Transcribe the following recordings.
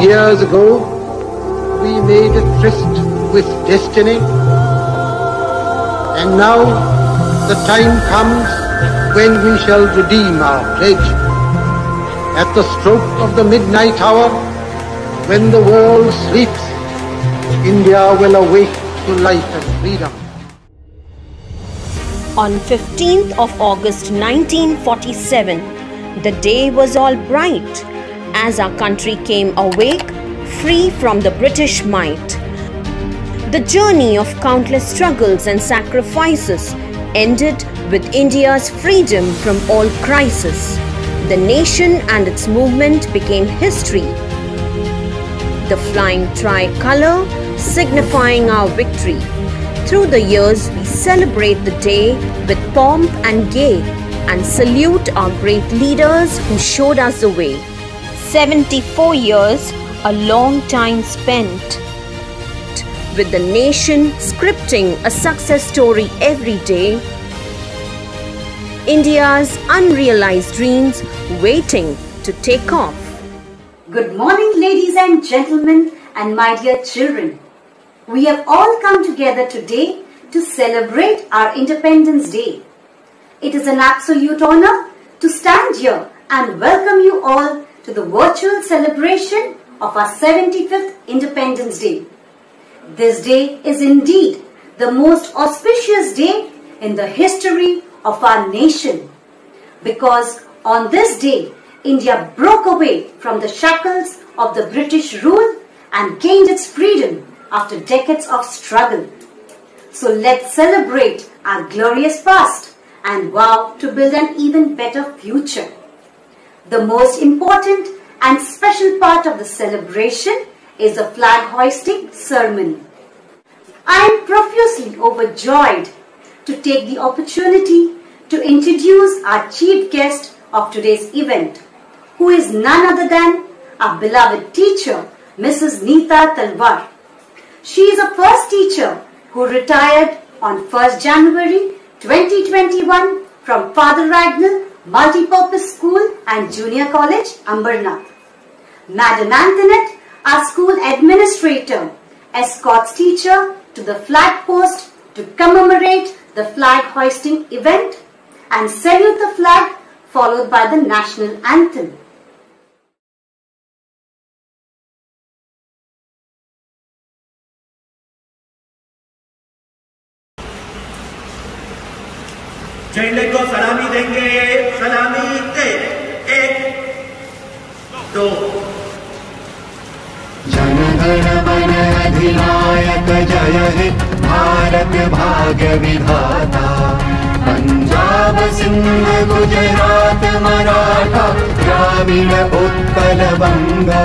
Years ago, we made a tryst with destiny, and now the time comes when we shall redeem our pledge. At the stroke of the midnight hour, when the world sleeps, India will awake to life and freedom. On 15th of August 1947, the day was all bright as our country came awake, free from the British might. The journey of countless struggles and sacrifices ended with India's freedom from all crisis. The nation and its movement became history. The flying tricolour signifying our victory. Through the years, we celebrate the day with pomp and gay and salute our great leaders who showed us the way. 74 years, a long time spent with the nation scripting a success story every day. India's unrealized dreams waiting to take off. Good morning, ladies and gentlemen, and my dear children. We have all come together today to celebrate our Independence Day. It is an absolute honor to stand here and welcome you all to the virtual celebration of our 75th Independence Day. This day is indeed the most auspicious day in the history of our nation because on this day India broke away from the shackles of the British rule and gained its freedom after decades of struggle. So let's celebrate our glorious past and vow to build an even better future. The most important and special part of the celebration is the flag hoisting ceremony. I am profusely overjoyed to take the opportunity to introduce our chief guest of today's event, who is none other than our beloved teacher, Mrs. Neeta Talwar. She is a first teacher who retired on 1st January 2021 from Father Agnel Multipurpose School and Junior College, Ambernath. Madam Antoinette, our school administrator, escorts teacher to the flag post to commemorate the flag hoisting event and salute the flag followed by the national anthem. जय हे भारत भाग्य विधाता पञ्जाब सिन्द गुजरात मराठा द्राविड उत्कल मराठ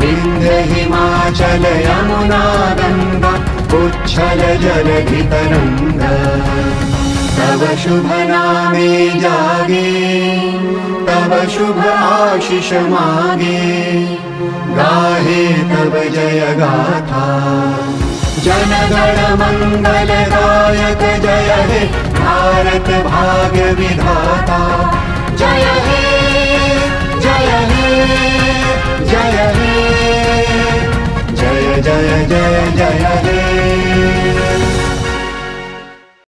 ग्राविण हिमाचल यमुना गङ्गा उच्छल जय तव शुभ नामे जागे, तव शुभ आशीष मागे। गाहे तव जय गाथा। जनगण मंगल गायक जय हे, भारत भाग्य विधाता। जय हे जय हे जय हे, जय जय जय जय हे।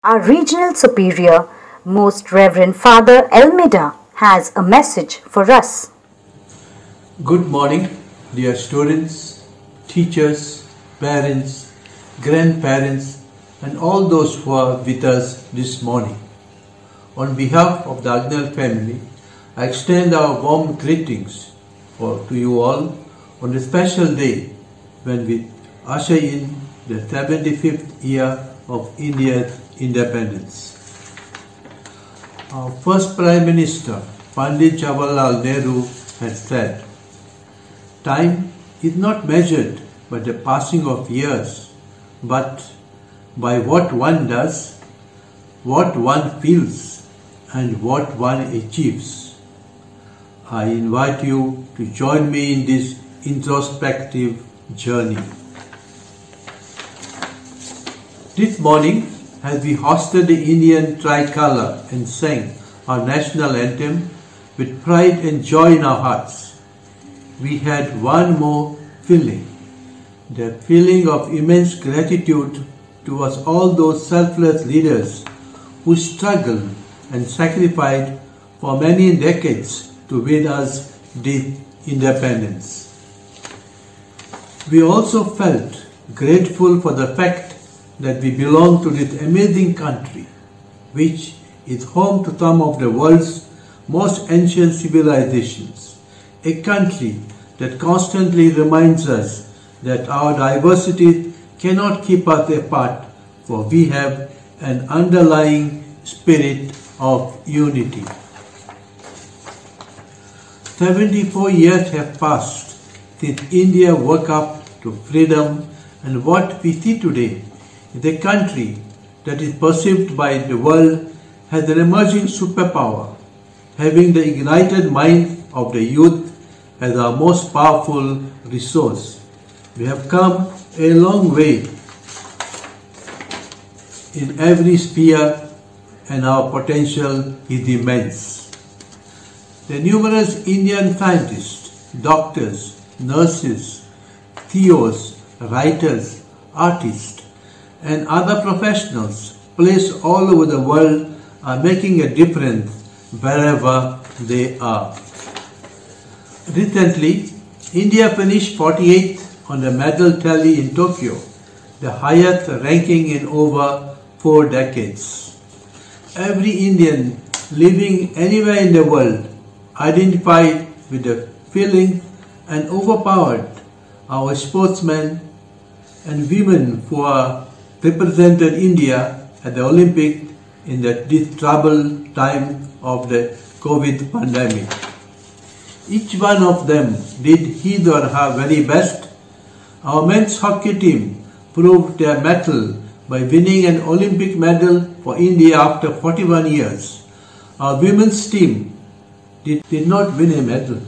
Our regional superior, Most Reverend Father Almeida, has a message for us. Good morning, dear students, teachers, parents, grandparents, and all those who are with us this morning. On behalf of the Agnel family, I extend our warm greetings for, to you all on a special day when we usher in the 75th year of India's independence. Our first Prime Minister, Pandit Jawaharlal Nehru, had said, Time is not measured by the passing of years, but by what one does, what one feels, and what one achieves. I invite you to join me in this introspective journey. This morning, as we hoisted the Indian tricolour and sang our national anthem with pride and joy in our hearts, we had one more feeling the feeling of immense gratitude towards all those selfless leaders who struggled and sacrificed for many decades to win us the independence. We also felt grateful for the fact that we belong to this amazing country, which is home to some of the world's most ancient civilizations, a country that constantly reminds us that our diversity cannot keep us apart, for we have an underlying spirit of unity. 74 years have passed since India woke up to freedom and what we see today a country that is perceived by the world as an emerging superpower, having the ignited mind of the youth as our most powerful resource. We have come a long way in every sphere and our potential is immense. The numerous Indian scientists, doctors, nurses, CEOs, writers, artists, and other professionals placed all over the world are making a difference wherever they are. Recently, India finished 48th on the medal tally in Tokyo, the highest ranking in over four decades. Every Indian living anywhere in the world identified with the feeling and overpowered our sportsmen and women are represented India at the Olympic in the troubled time of the COVID pandemic. Each one of them did his or her very best. Our men's hockey team proved their mettle by winning an Olympic medal for India after 41 years. Our women's team did, did not win a medal,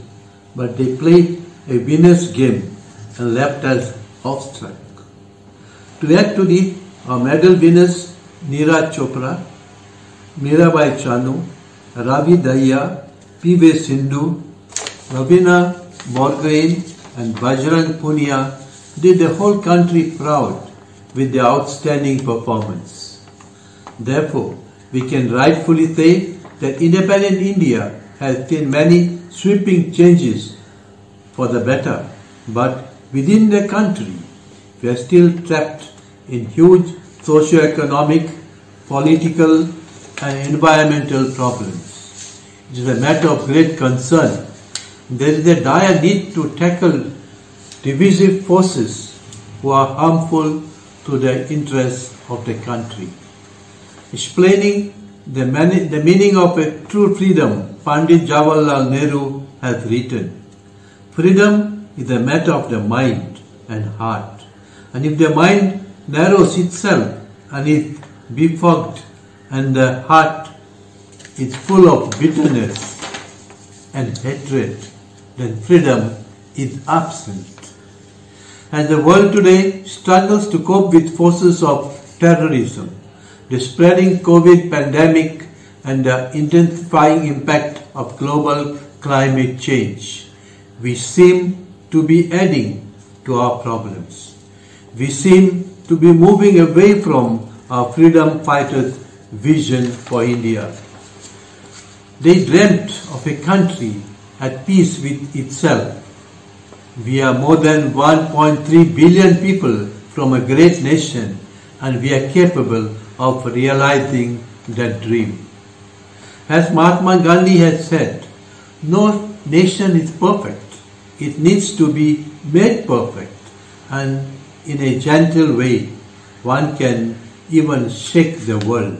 but they played a winner's game and left us awestruck. To add to this, Uh, our medal winners Neeraj Chopra, Mirabai Chanu, Ravi Dahiya, P.V. Sindhu, Lovlina Borgohain and Bajrang Punia did the whole country proud with their outstanding performance. Therefore, we can rightfully say that independent India has seen many sweeping changes for the better, but within the country, we are still trapped in huge socio-economic, political and environmental problems. It is a matter of great concern. There is a dire need to tackle divisive forces who are harmful to the interests of the country. Explaining the, the meaning of a true freedom, Pandit Jawaharlal Nehru has written, Freedom is a matter of the mind and heart. And if the mind narrows itself and is befogged and the heart is full of bitterness and hatred, then freedom is absent. As the world today struggles to cope with forces of terrorism, the spreading COVID pandemic, and the intensifying impact of global climate change, we seem to be adding to our problems. We seem to be moving away from our freedom fighters' vision for India. They dreamt of a country at peace with itself. We are more than 1.3 billion people from a great nation and we are capable of realizing that dream. As Mahatma Gandhi has said, no nation is perfect. It needs to be made perfect and in a gentle way one can even shake the world.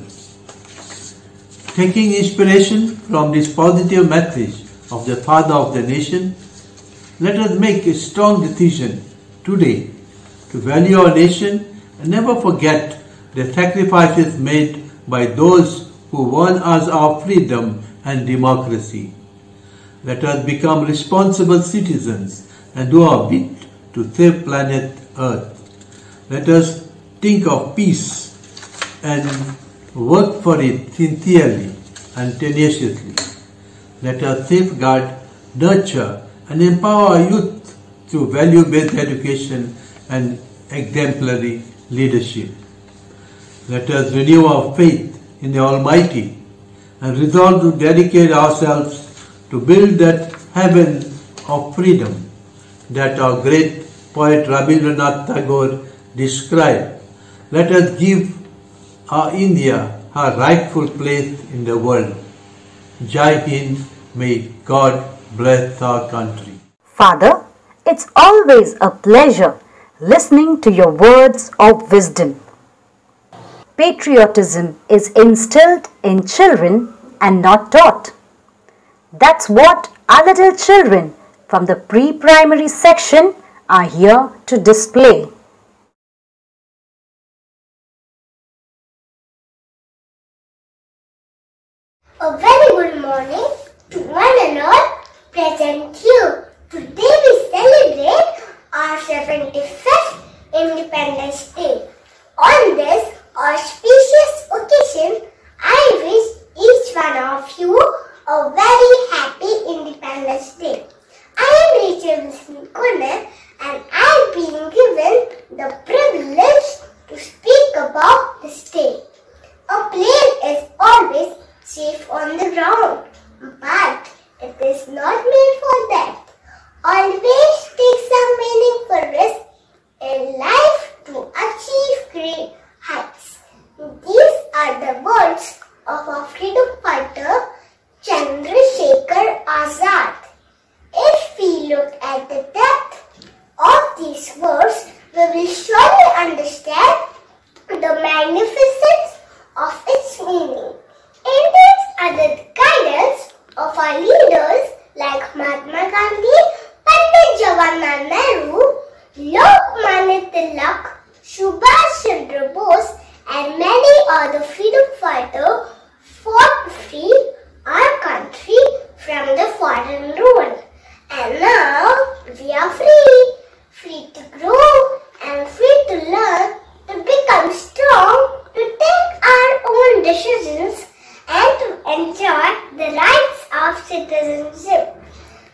Taking inspiration from this positive message of the father of the nation, let us make a strong decision today to value our nation and never forget the sacrifices made by those who won us our freedom and democracy. Let us become responsible citizens and do our bit to save planet Earth. Let us think of peace and work for it sincerely and tenaciously. Let us safeguard, nurture, and empower youth through value-based education and exemplary leadership. Let us renew our faith in the Almighty and resolve to dedicate ourselves to build that heaven of freedom that our great poet Rabindranath Tagore described. Let us give our India her rightful place in the world. Jai Hind, may God bless our country. Father, it's always a pleasure listening to your words of wisdom. Patriotism is instilled in children and not taught. That's what our little children from the pre primary section are here to display. A very good morning to one and all present here. Today we celebrate our 75th Independence Day. On this auspicious occasion, I wish each one of you a very happy Independence Day. I am Rachel Kunal and I have been given the privilege to speak about this day. A plane is always safe on the ground, but it is not made for that. Always take some meaningful risk in life to achieve great heights. These are the words of our freedom fighter Chandrasekhar Azad. If we look at the depth of these words, we will surely understand the magnificence of its meaning. Indians under the guidance of our leaders like Mahatma Gandhi, Pandit Jawaharlal Nehru, Lokmanya Tilak, Subhash Chandra Bose and many other freedom fighters fought to free our country from the foreign rule. And now we are free, free to grow and free to learn, to become strong, to take our own decisions and to enjoy the rights of citizenship.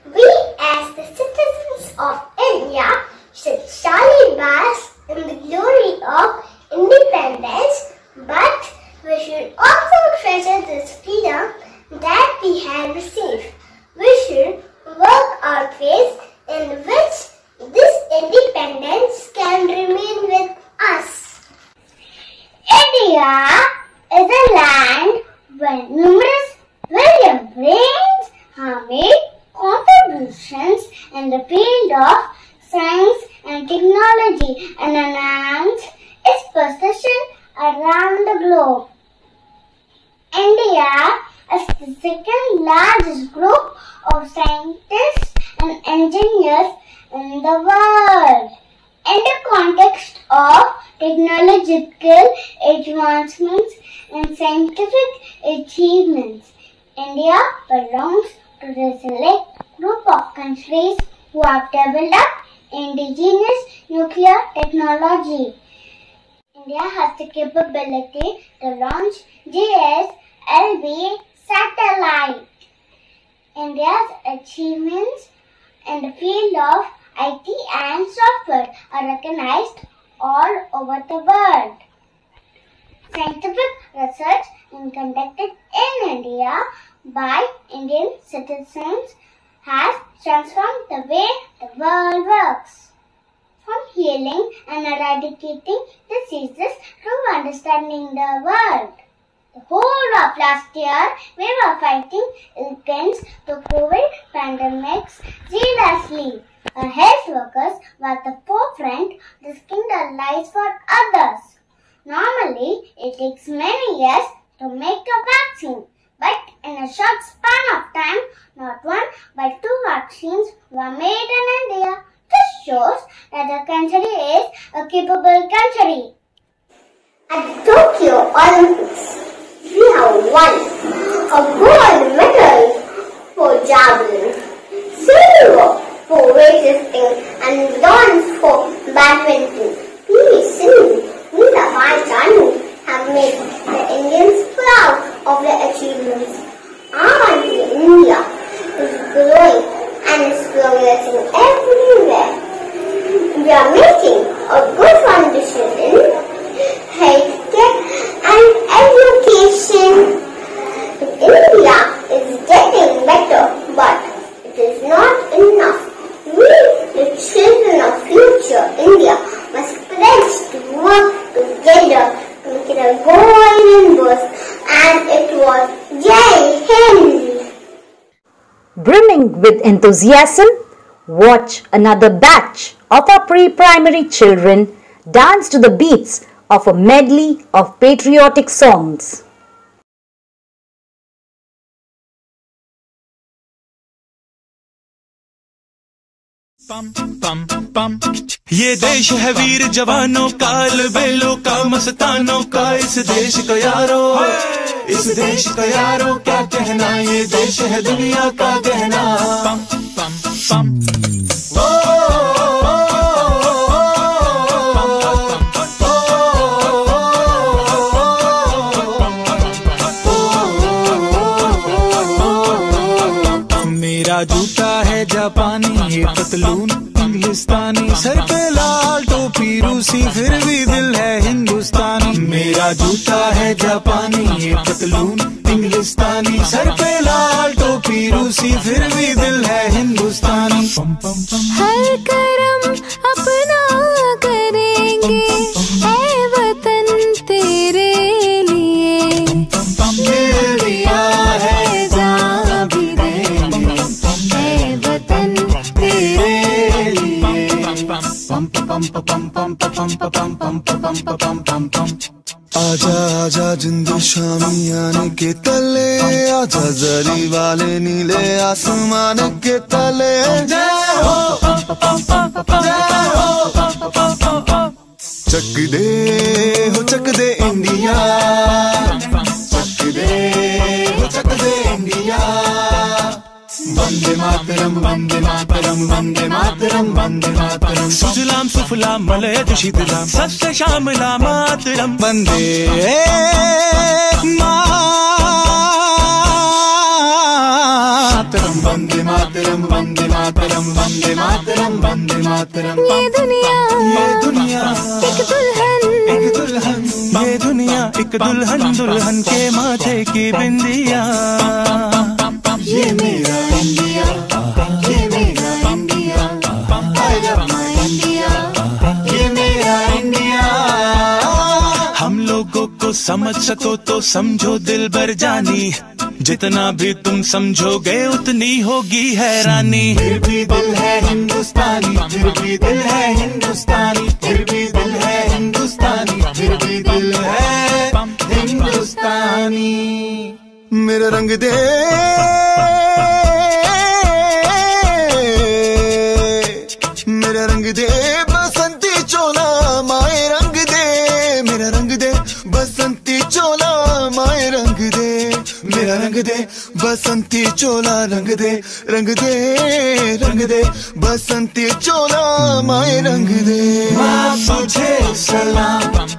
We as the citizens of India should surely bask in the glory of independence, but we should also treasure this freedom that we have received. We should work our ways in which this independence can remain with us. India is a land where numerous brilliant brains have made contributions in the field of science and technology and enhanced its position around the globe. India is the second largest group of scientists and engineers in the world. In the context of technological advancements and scientific achievements, India belongs to the select group of countries who have developed indigenous nuclear technology. India has the capability to launch GSLV satellite. India's achievements in the field of IT and software are recognized all over the world. Scientific research is conducted in India by Indian citizens has transformed the way the world works. From healing and eradicating diseases to understanding the world. The whole of last year, we were fighting against the COVID pandemics zealously. Our health workers were at the forefront, risking their lives for others. Normally, it takes many years to make a vaccine, but in a short span of time, not one but two vaccines were made in India. Shows that the country is a capable country. At Tokyo Olympics, we have won a gold medal for javelin, silver for weightlifting, and bronze for badminton. PV Sindhu, Mirabai Chanu have made the Indians proud of their achievements. Our India, is growing and is growing we are making a good foundation in healthcare and education. India is getting better, but it is not enough. We, the children of future India, must pledge to work together to make it a golden verse And it was Jai Hind. Brimming with enthusiasm, watch another batch of our pre-primary children dance to the beats of a medley of patriotic songs. पम पम पम ये देश है वीर जवानों का बेलों का मस्तानों का इस देश का यारो इस देश का यारो क्या कहना ये देश है दुनिया का गहना पम पम पम इंग्लिस्तानी सर पे लाल टोपी रूसी, फिर भी दिल है हिंदुस्तानी। मेरा जूता है जापानी, ये पतलून इंग्लिस्तानी। सर पे लाल टोपी रूसी, फिर भी दिल है हिंदुस्तानी। हर करम आजा आजा जिंदू शामी आने के तले, आजा जरी वाले नीले आसमान के तले। चक दे हो, चक दे इंडिया। वंदे मातरम वंदे मातरम वंदे मातरम वंदे मातरम। सुजलाम, सुफलाम, मलयज, शीतलाम। सस्य श्यामला मातरम वंदे मातरम वंदे मातरम वंदे मातरम वंदे मातरम वंदे मातरम। ये दुनिया ये दुनिया एक दुल्हन। एक दुल्हन ये दुनिया एक दुल्हन दुल्हन के माथे की बिंदिया। ये मेरा इंडिया ये मेरा India I love my India ये मेरा इंडिया। हम लोगों को समझ सको तो समझो दिल भर जानी। जितना भी तुम समझोगे उतनी होगी हैरानी फिर भी दिल है हिंदुस्तानी, फिर भी दिल है हिंदुस्तानी, फिर भी दिल है हिंदुस्तानी, फिर भी दिल है हिंदुस्तानी। मेरा रंग दे बसंती चोला रंग दे रंग दे रंग दे। बसंती चोला माए रंग दे। माँ, तुझे सलाम।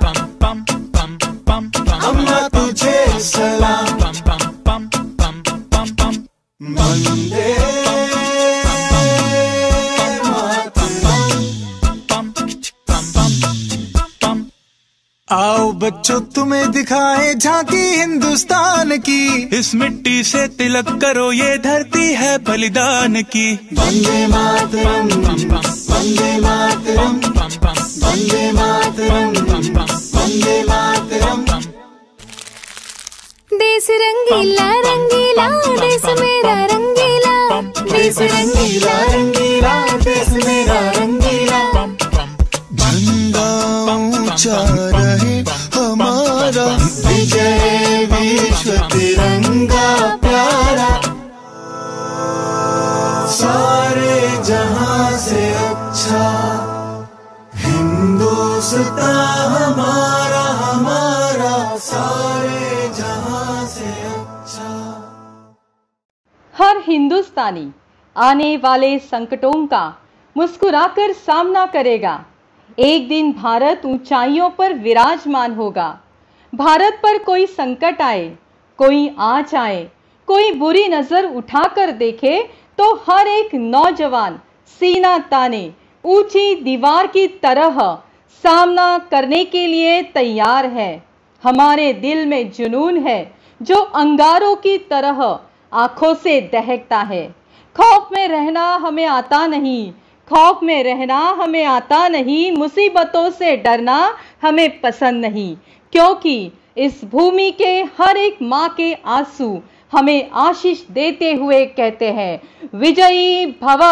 आओ बच्चों तुम्हें दिखाए झांकी हिंदुस्तान की। इस मिट्टी से तिलक करो ये धरती है बलिदान की। वंदे मातरम वंदे मातरम वंदे मातरम वंदे मातरम। देश रंगीला रंगीला देश मेरा रंगीला। देश रंगीला रंगीला देश मेरा रंगीला। झंडा ऊँचा रहे हमारा। विजय विश्व तिरंगा प्यारा। सारे जहाँ से अच्छा। हिंदुस्तान अच्छा। हर हिंदुस्तानी आने वाले संकटों का मुस्कुराकर सामना करेगा। एक दिन भारत ऊंचाइयों पर विराजमान होगा। भारत पर कोई संकट आए, कोई आँच आए, कोई बुरी नज़र उठाकर देखे तो हर एक नौजवान सीना ताने, ऊँची दीवार की तरह सामना करने के लिए तैयार है। हमारे दिल में जुनून है, जो अंगारों की तरह आँखों से दहकता है। खौफ में रहना हमें आता नहीं खौफ में रहना हमें आता नहीं, मुसीबतों से डरना हमें पसंद नहीं, क्योंकि इस भूमि के हर एक माँ के आँसू हमें आशीष देते हुए कहते हैं, विजयी भव।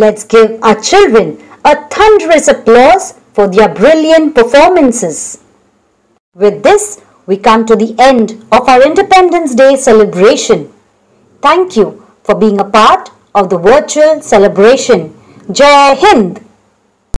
Let's give our children a thunderous applause for their brilliant performances. With this, we come to the end of our Independence Day celebration. Thank you for being a part of the virtual celebration. Jai Hind!